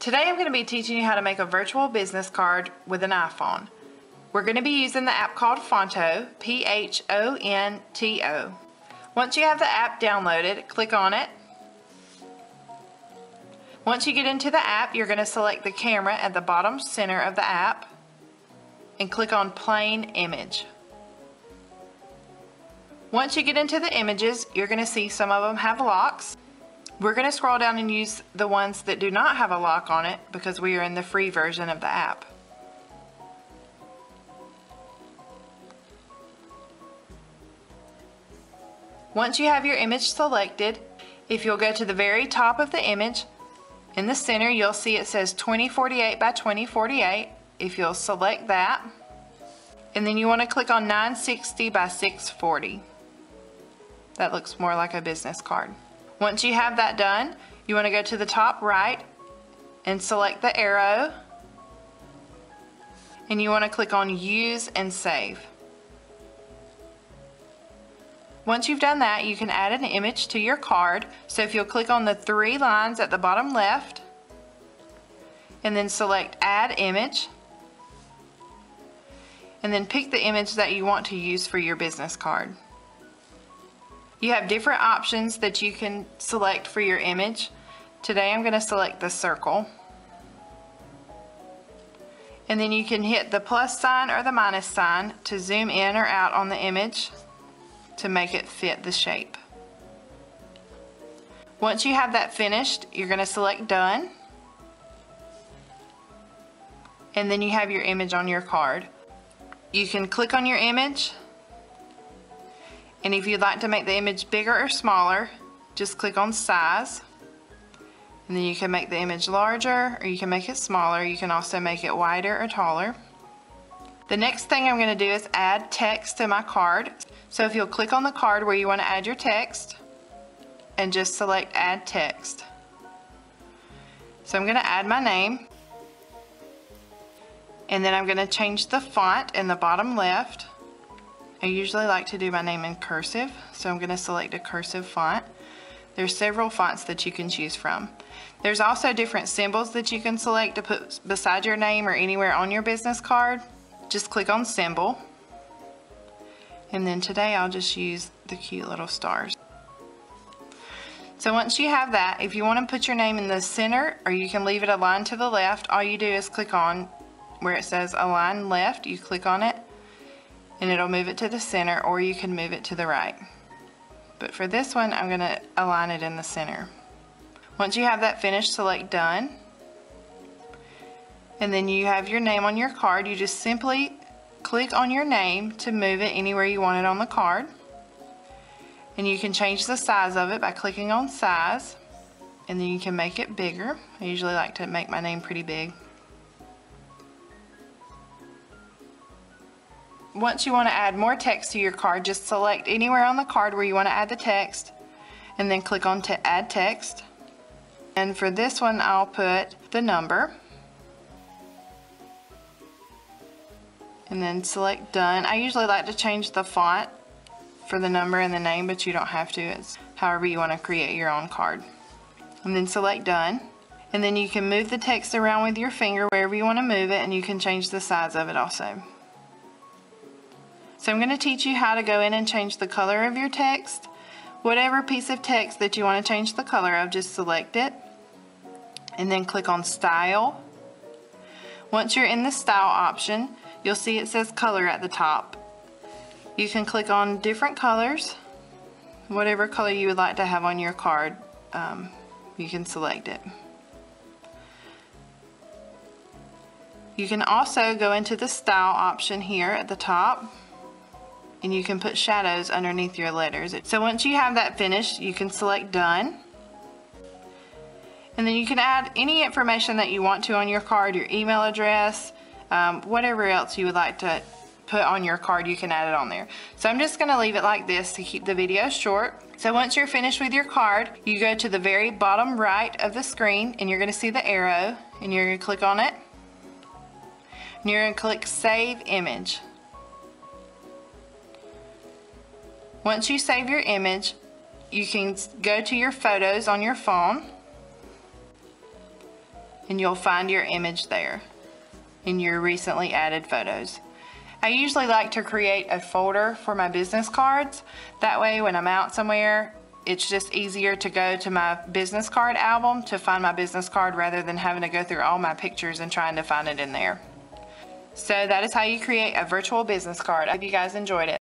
Today I'm going to be teaching you how to make a virtual business card with an iPhone. We're going to be using the app called Phonto, P-H-O-N-T-O. Once you have the app downloaded, click on it. Once you get into the app, you're going to select the camera at the bottom center of the app and click on Plain Image. Once you get into the images, you're going to see some of them have locks. We're going to scroll down and use the ones that do not have a lock on it because we are in the free version of the app. Once you have your image selected, if you'll go to the very top of the image, in the center you'll see it says 2048 by 2048. If you'll select that, and then you want to click on 960 by 640. That looks more like a business card. Once you have that done, you want to go to the top right and select the arrow and you want to click on use and save. Once you've done that, you can add an image to your card. So if you'll click on the three lines at the bottom left and then select add image and then pick the image that you want to use for your business card. You have different options that you can select for your image. Today I'm going to select the circle. And then you can hit the plus sign or the minus sign to zoom in or out on the image to make it fit the shape. Once you have that finished, you're going to select done. And then you have your image on your card. You can click on your image and if you'd like to make the image bigger or smaller, just click on size. And then you can make the image larger or you can make it smaller. You can also make it wider or taller. The next thing I'm going to do is add text to my card. So if you'll click on the card where you want to add your text and just select add text. So I'm going to add my name and then I'm going to change the font in the bottom left I usually like to do my name in cursive, so I'm going to select a cursive font. There's several fonts that you can choose from. There's also different symbols that you can select to put beside your name or anywhere on your business card. Just click on symbol. And then today I'll just use the cute little stars. So once you have that, if you want to put your name in the center or you can leave it aligned to the left, all you do is click on where it says align left, you click on it and it'll move it to the center or you can move it to the right. But for this one, I'm going to align it in the center. Once you have that finished, select done. And then you have your name on your card. You just simply click on your name to move it anywhere you want it on the card. And you can change the size of it by clicking on size. And then you can make it bigger. I usually like to make my name pretty big. Once you want to add more text to your card, just select anywhere on the card where you want to add the text and then click on to add text. And for this one, I'll put the number. And then select done. I usually like to change the font for the number and the name, but you don't have to. It's however you want to create your own card. And then select done. And then you can move the text around with your finger wherever you want to move it and you can change the size of it also. So I'm going to teach you how to go in and change the color of your text. Whatever piece of text that you want to change the color of, just select it and then click on Style. Once you're in the Style option, you'll see it says Color at the top. You can click on different colors, whatever color you would like to have on your card, um, you can select it. You can also go into the Style option here at the top and you can put shadows underneath your letters. So once you have that finished, you can select done. And then you can add any information that you want to on your card, your email address, um, whatever else you would like to put on your card, you can add it on there. So I'm just gonna leave it like this to keep the video short. So once you're finished with your card, you go to the very bottom right of the screen and you're gonna see the arrow and you're gonna click on it. And you're gonna click Save Image. Once you save your image, you can go to your photos on your phone and you'll find your image there in your recently added photos. I usually like to create a folder for my business cards. That way when I'm out somewhere, it's just easier to go to my business card album to find my business card rather than having to go through all my pictures and trying to find it in there. So that is how you create a virtual business card. I hope you guys enjoyed it.